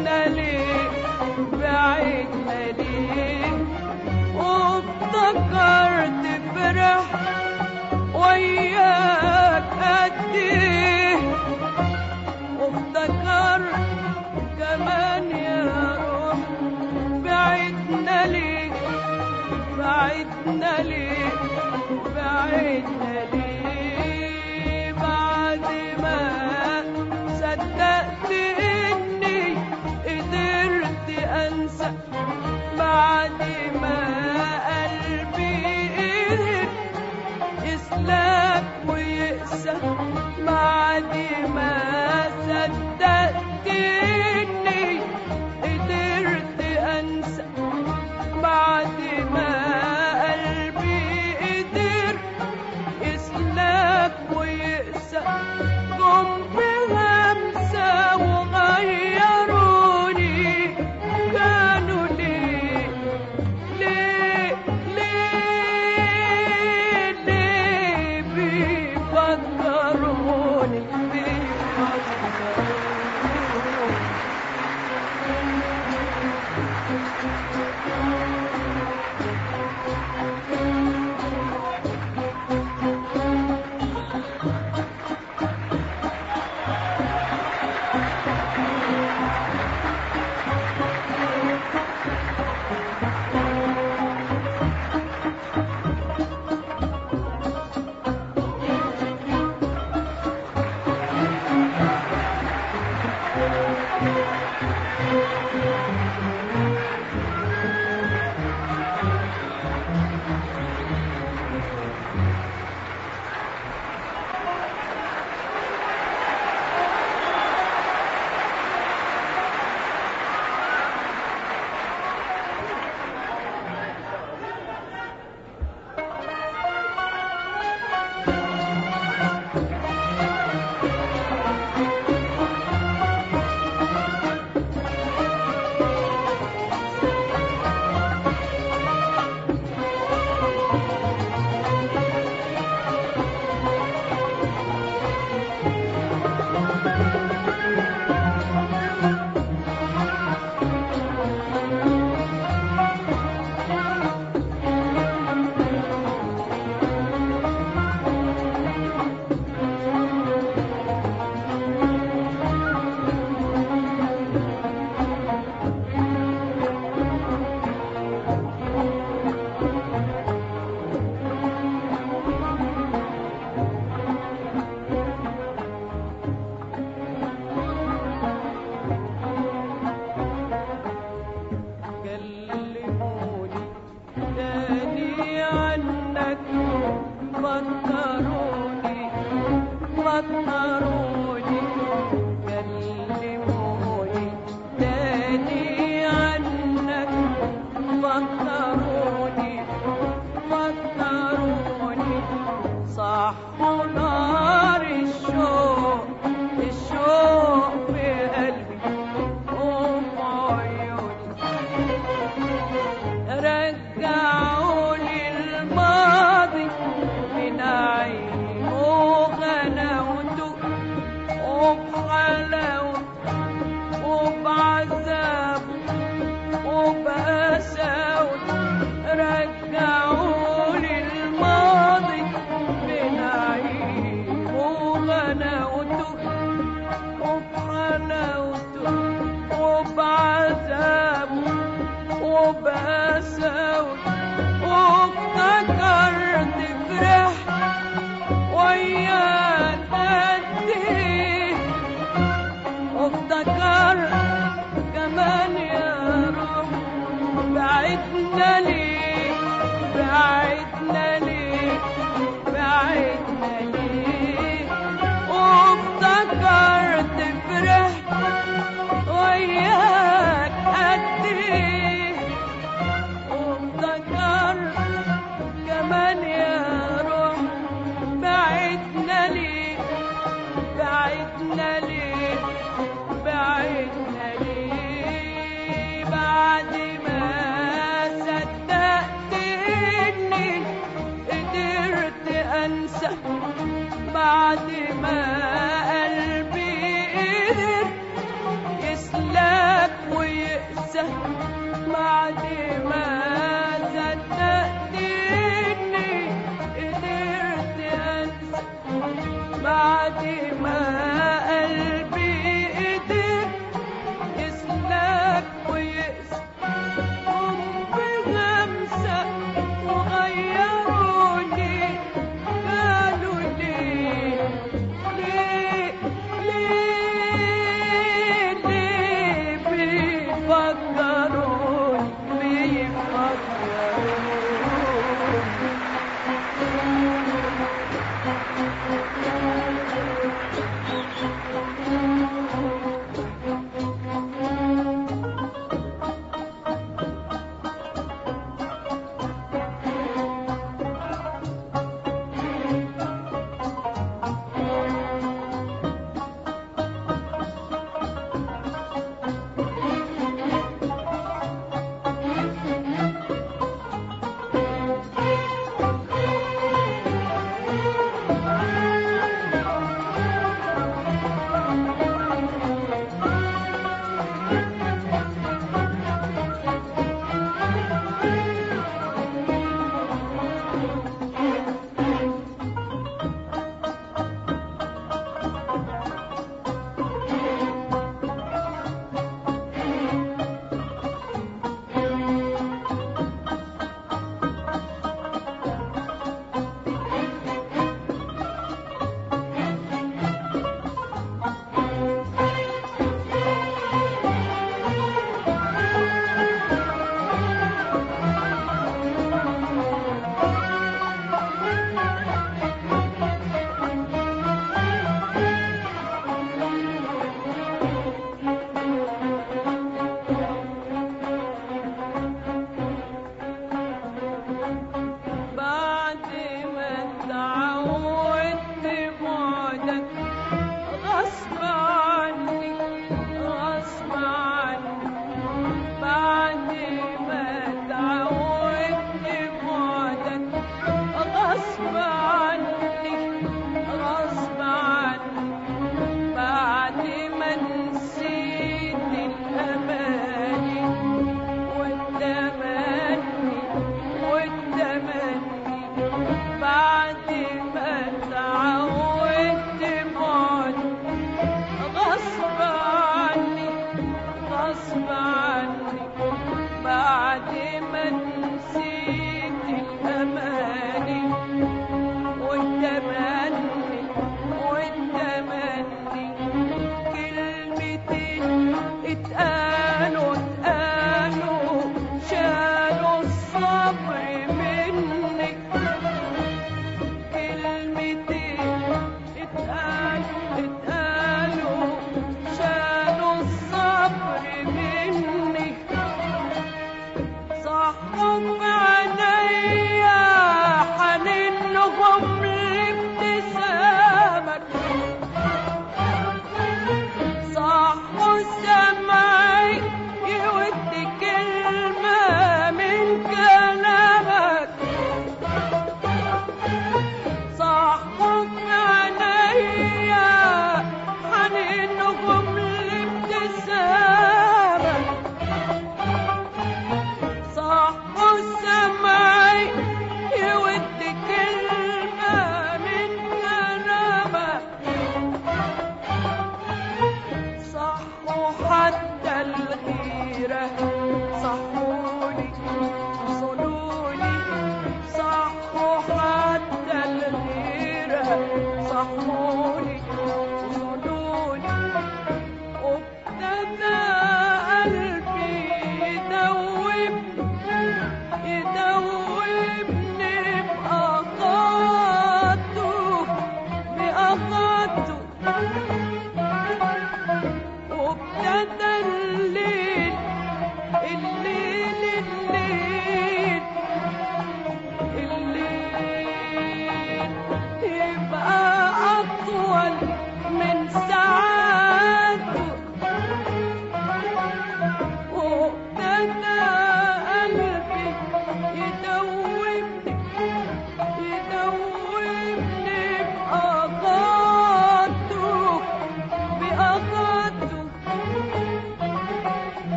بعدنا ليه بعدنا ليه وافتكرت فرح وياك قد إيه وافتكرت كمان يا ليه ليه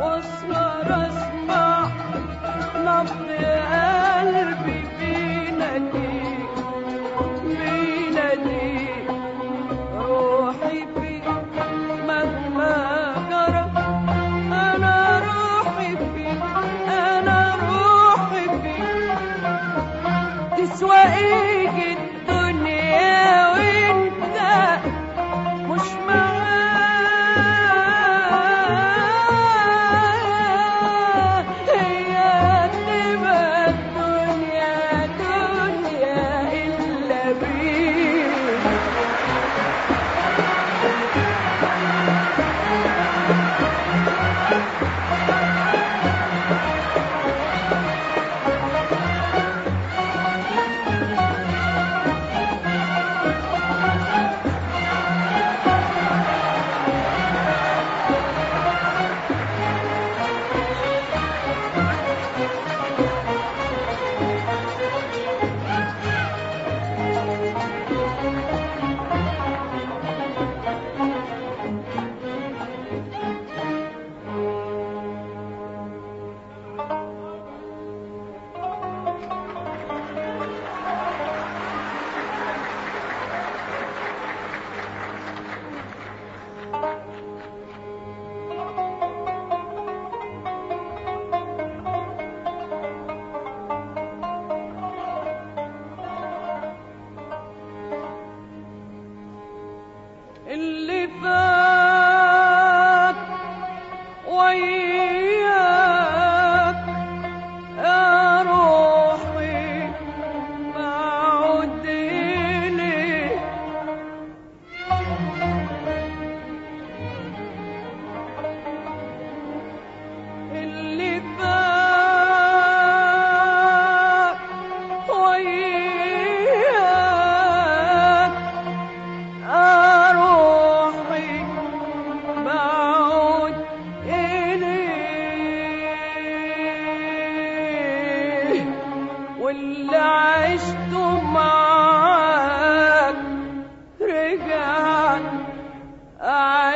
Osman Osman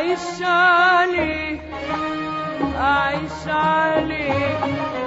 أعيش عليك أعيش عليك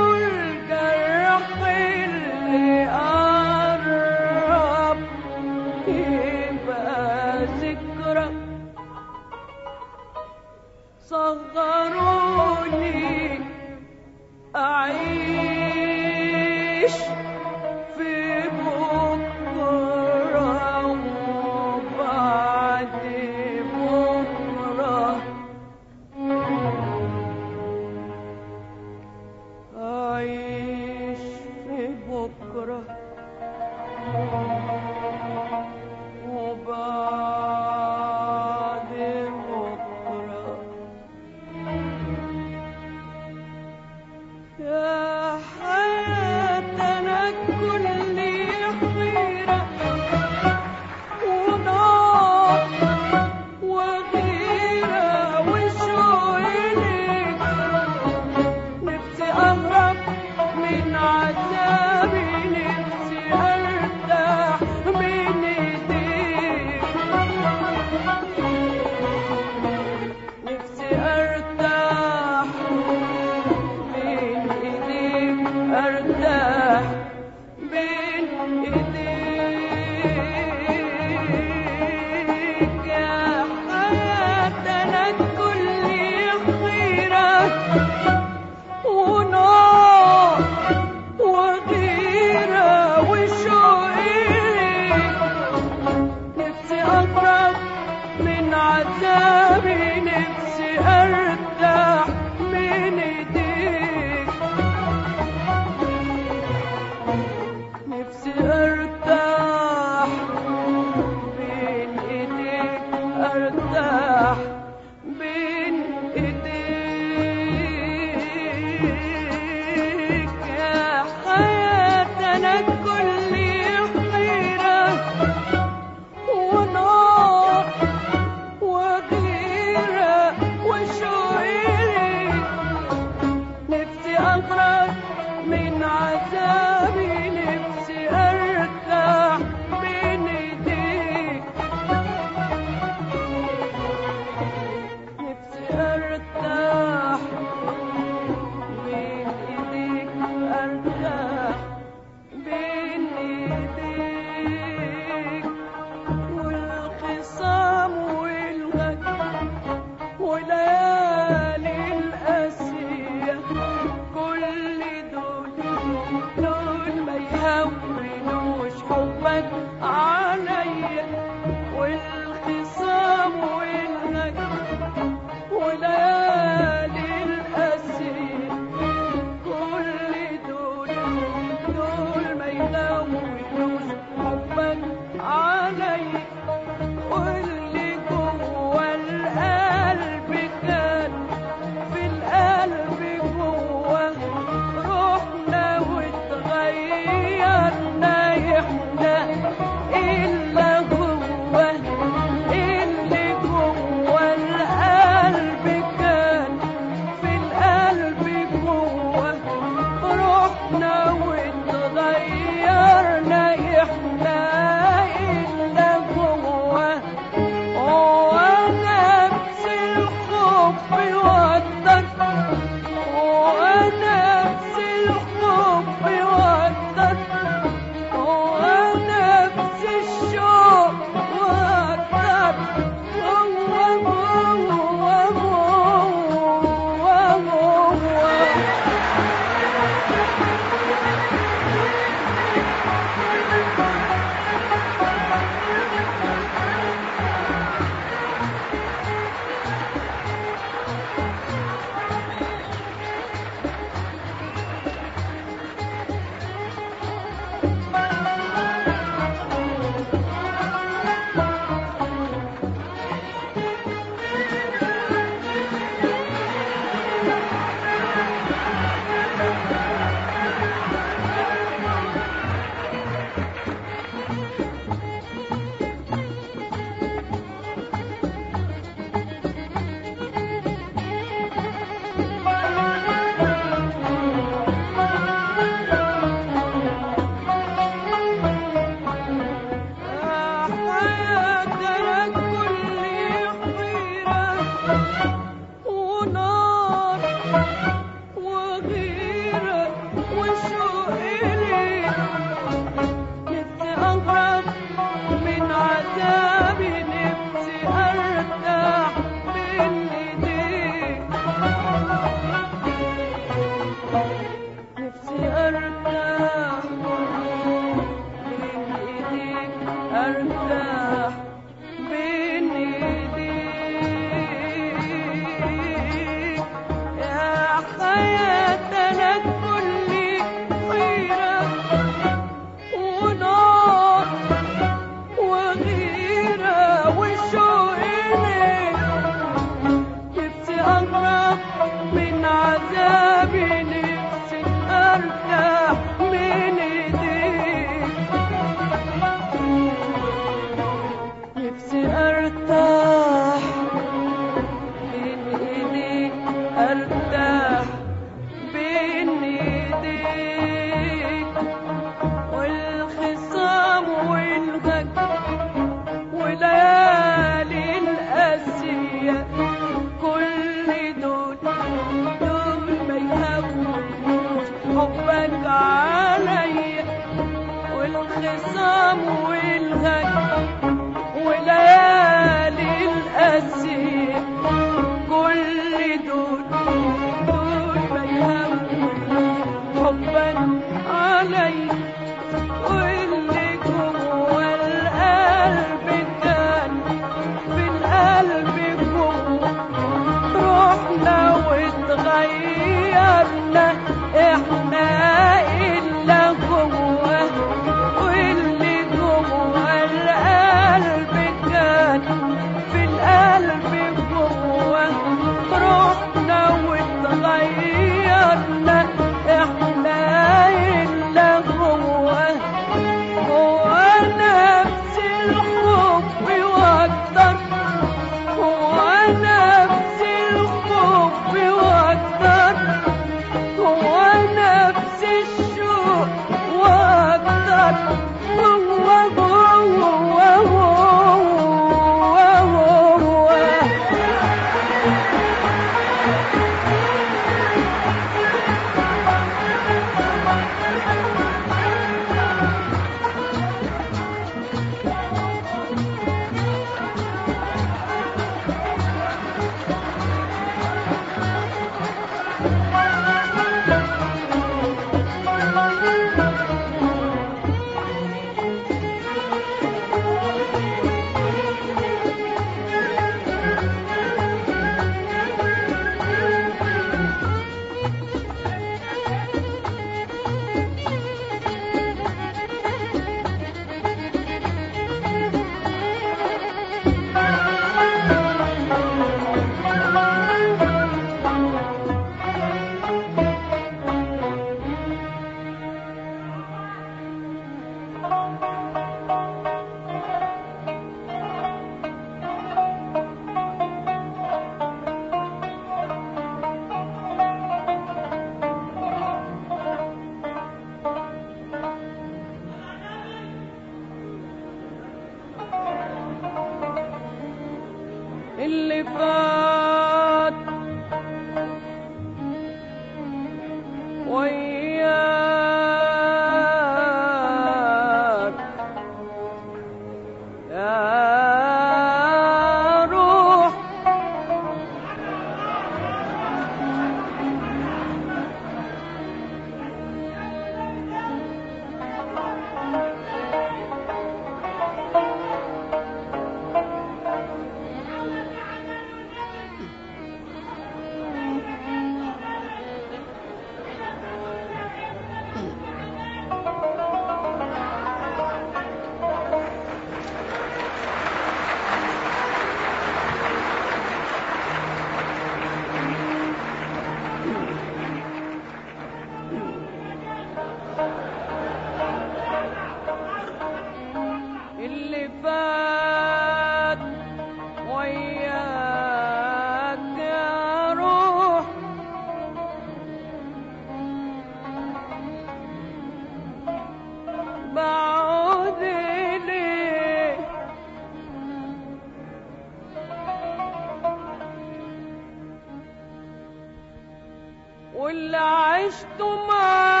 واللي عشته معاك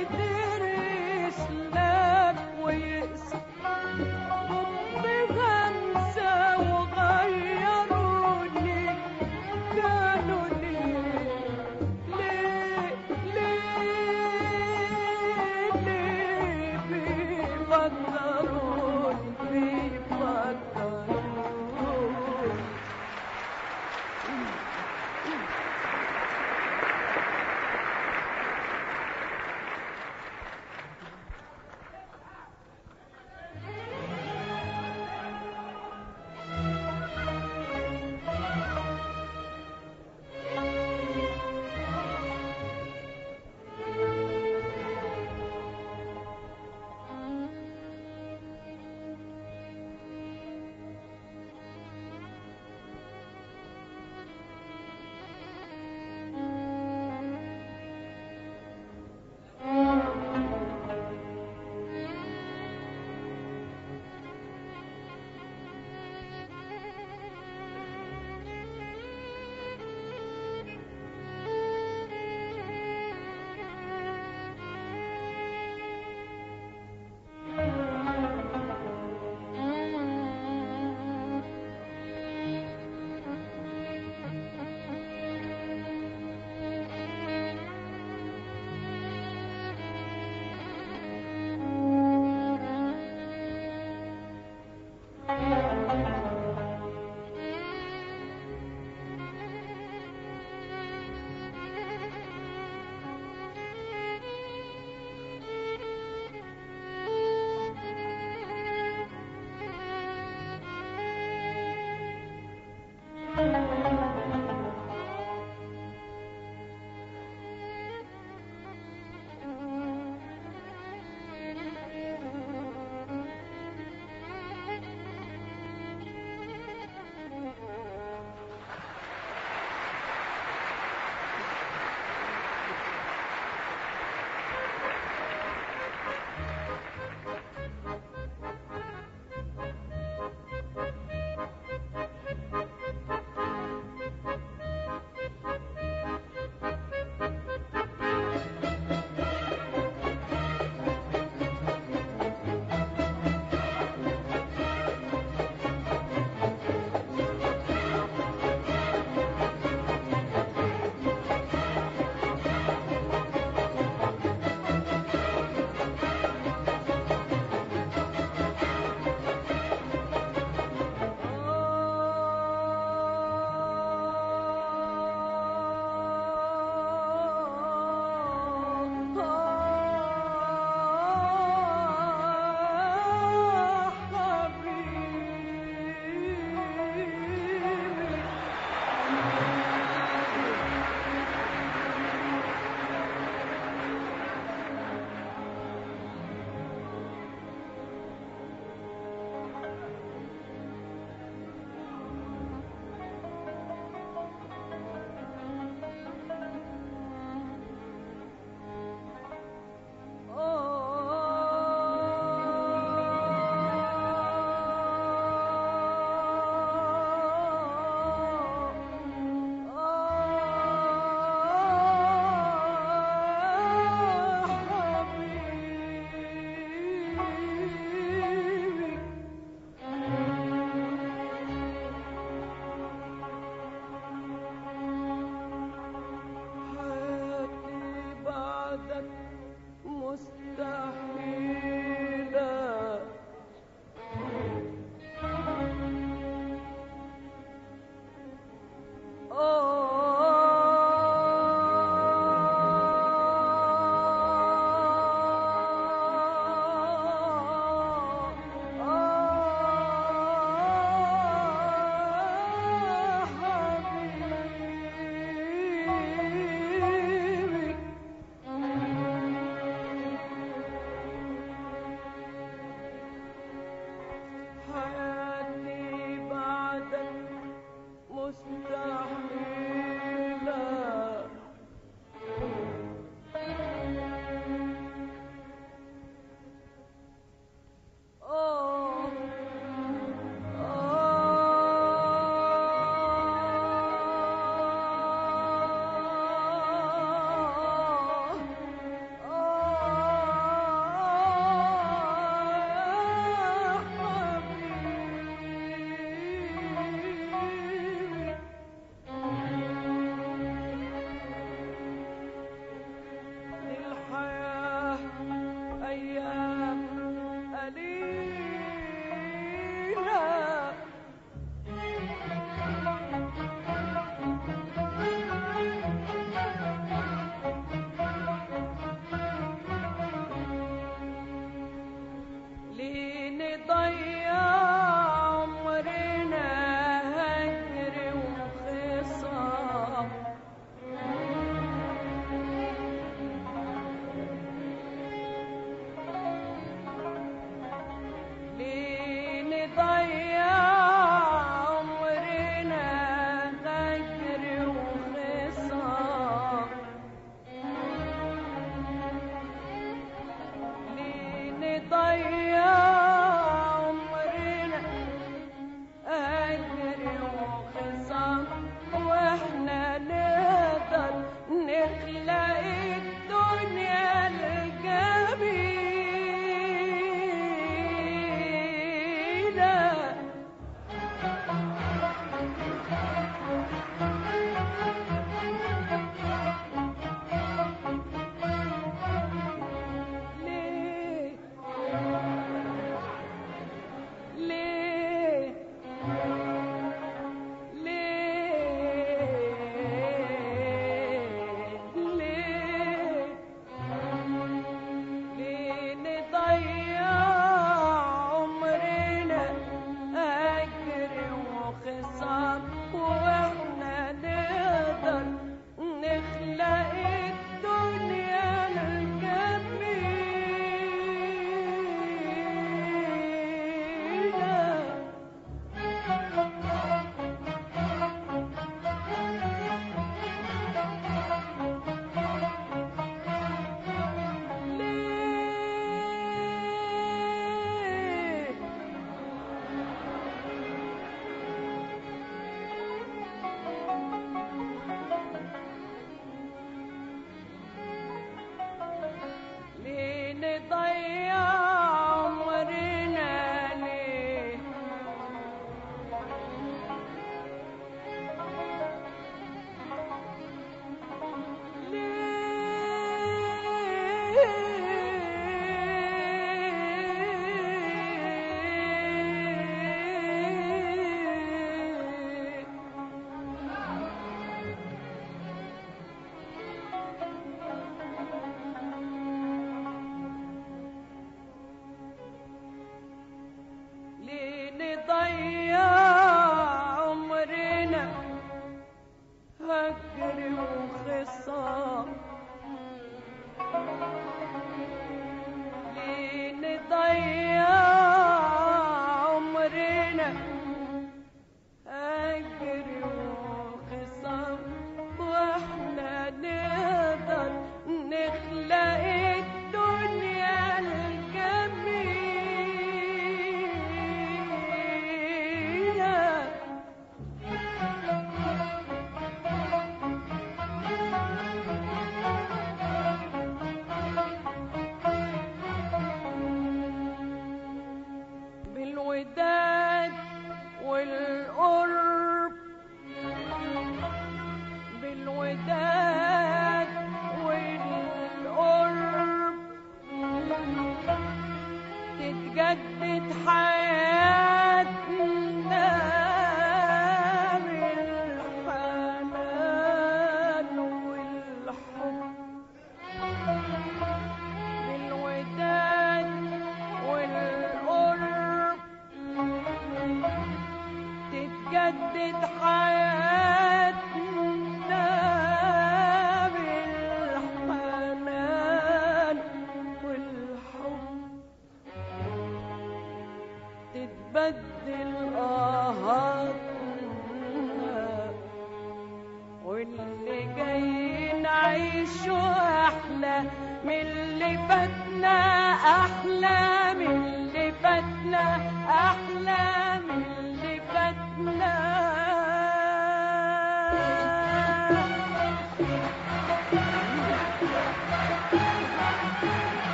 entre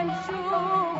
هنشوفه